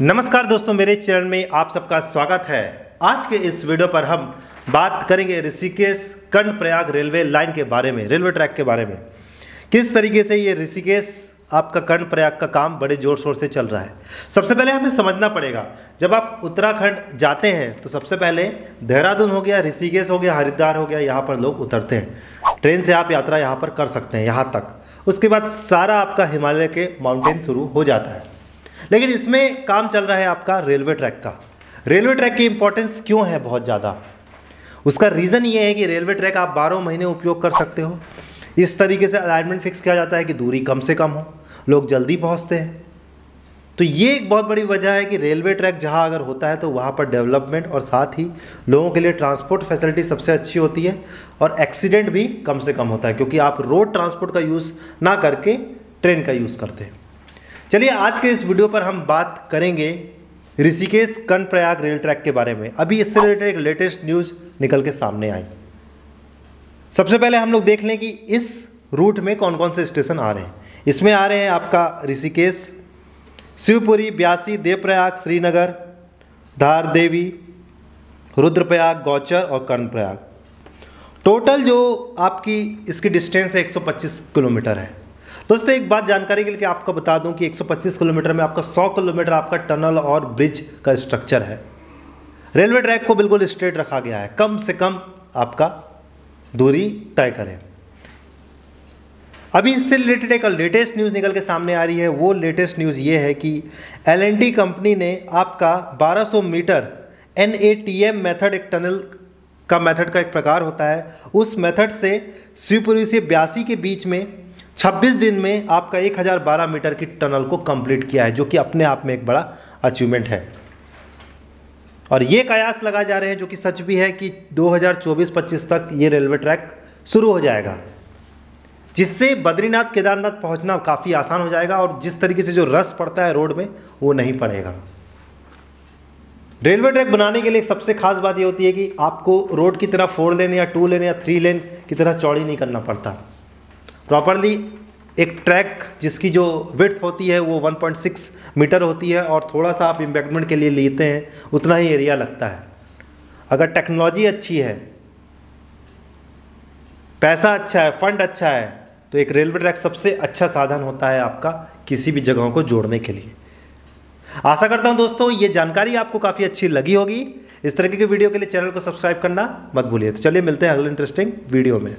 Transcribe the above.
नमस्कार दोस्तों, मेरे चैनल में आप सबका स्वागत है। आज के इस वीडियो पर हम बात करेंगे ऋषिकेश कर्ण प्रयाग रेलवे लाइन के बारे में, रेलवे ट्रैक के बारे में। किस तरीके से ये ऋषिकेश, आपका कर्ण प्रयाग का काम बड़े ज़ोर शोर से चल रहा है? सबसे पहले हमें समझना पड़ेगा, जब आप उत्तराखंड जाते हैं तो सबसे पहले देहरादून हो गया, ऋषिकेश हो गया, हरिद्वार हो गया, यहाँ पर लोग उतरते हैं। ट्रेन से आप यात्रा यहाँ पर कर सकते हैं, यहाँ तक। उसके बाद सारा आपका हिमालय के माउंटेन शुरू हो जाता है। लेकिन इसमें काम चल रहा है आपका रेलवे ट्रैक का। रेलवे ट्रैक की इंपॉर्टेंस क्यों है बहुत ज़्यादा? उसका रीज़न ये है कि रेलवे ट्रैक आप बारह महीने उपयोग कर सकते हो। इस तरीके से अलाइनमेंट फिक्स किया जाता है कि दूरी कम से कम हो। लोग जल्दी पहुँचते हैं। तो ये एक बहुत बड़ी वजह है कि रेलवे ट्रैक जहाँ अगर होता है तो वहाँ पर डेवलपमेंट और साथ ही लोगों के लिए ट्रांसपोर्ट फैसिलिटी सबसे अच्छी होती है और एक्सीडेंट भी कम से कम होता है, क्योंकि आप रोड ट्रांसपोर्ट का यूज़ ना करके ट्रेन का यूज़ करते हैं। चलिए, आज के इस वीडियो पर हम बात करेंगे ऋषिकेश कर्ण प्रयाग रेल ट्रैक के बारे में। अभी इससे रिलेटेड एक लेटेस्ट न्यूज़ निकल के सामने आई। सबसे पहले हम लोग देख लें कि इस रूट में कौन कौन से स्टेशन आ रहे हैं। इसमें आ रहे हैं आपका ऋषिकेश, शिवपुरी, ब्यासी, देवप्रयाग, श्रीनगर धार देवी रुद्रप्रयाग, गौचर और कर्णप्रयाग टोटल जो आपकी, इसकी डिस्टेंस है 125 किलोमीटर है। दोस्तों, एक बात जानकारी के लिए आपको बता दूँ कि 125 किलोमीटर में आपका 100 किलोमीटर आपका टनल और ब्रिज का स्ट्रक्चर है। रेलवे ट्रैक को बिल्कुल स्ट्रेट रखा गया है। कम से कम आपका दूरी तय करें। अभी इससे रिलेटेड एक लेटेस्ट न्यूज़ निकल के सामने आ रही है। वो लेटेस्ट न्यूज़ ये है कि एल कंपनी ने आपका 1200 मीटर एन मेथड एक टनल का मेथड का एक प्रकार होता है। उस मेथड से शिवपुरी से ब्यासी के बीच में 26 दिन में आपका 1012 मीटर की टनल को कंप्लीट किया है, जो कि अपने आप में एक बड़ा अचीवमेंट है। और ये कयास लगाए जा रहे हैं, जो कि सच भी है कि 2024-25 तक ये रेलवे ट्रैक शुरू हो जाएगा, जिससे बद्रीनाथ केदारनाथ पहुँचना काफ़ी आसान हो जाएगा और जिस तरीके से जो रस पड़ता है रोड में, वो नहीं पड़ेगा। रेलवे ट्रैक बनाने के लिए सबसे खास बात ये होती है कि आपको रोड की तरह फोर लेन या टू लेन या थ्री लेन की तरह चौड़ी नहीं करना पड़ता। प्रॉपरली एक ट्रैक जिसकी जो विड्थ होती है वो 1.6 मीटर होती है और थोड़ा सा आप इम्बैकमेंट के लिए लेते हैं, उतना ही एरिया लगता है। अगर टेक्नोलॉजी अच्छी है, पैसा अच्छा है फंड अच्छा है तो एक रेलवे ट्रैक सबसे अच्छा साधन होता है आपका किसी भी जगहों को जोड़ने के लिए। आशा करता हूँ दोस्तों, ये जानकारी आपको काफ़ी अच्छी लगी होगी। इस तरीके के वीडियो के लिए चैनल को सब्सक्राइब करना मत भूलिए। तो चलिए मिलते हैं अगले इंटरेस्टिंग वीडियो में।